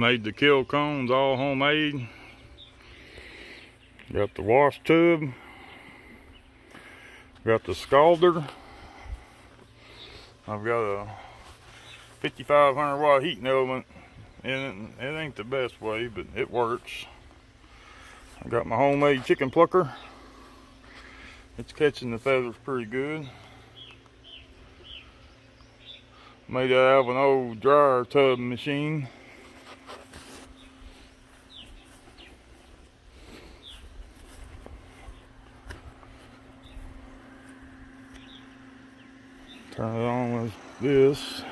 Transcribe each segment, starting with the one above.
Made the kill cones all homemade. Got the wash tub. Got the scalder. I've got a 5500 watt heating element and it, it ain't the best way, but it works. I got my homemade chicken plucker. It's catching the feathers pretty good. Made out of an old dryer tub machine. Turn it on with this.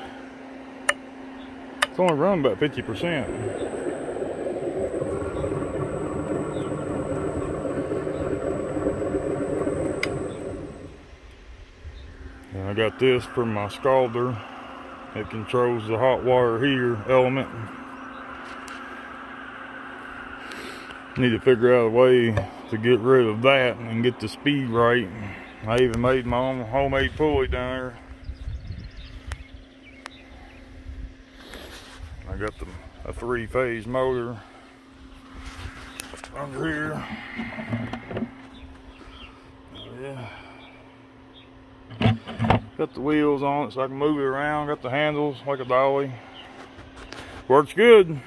It's only run about 50%. I got this for my scalder. It controls the hot water heater element. Need to figure out a way to get rid of that and get the speed right. I even made my own homemade pulley down there. Got the, a three phase motor under here. Yeah. Got the wheels on it so I can move it around. Got the handles like a dolly. Works good.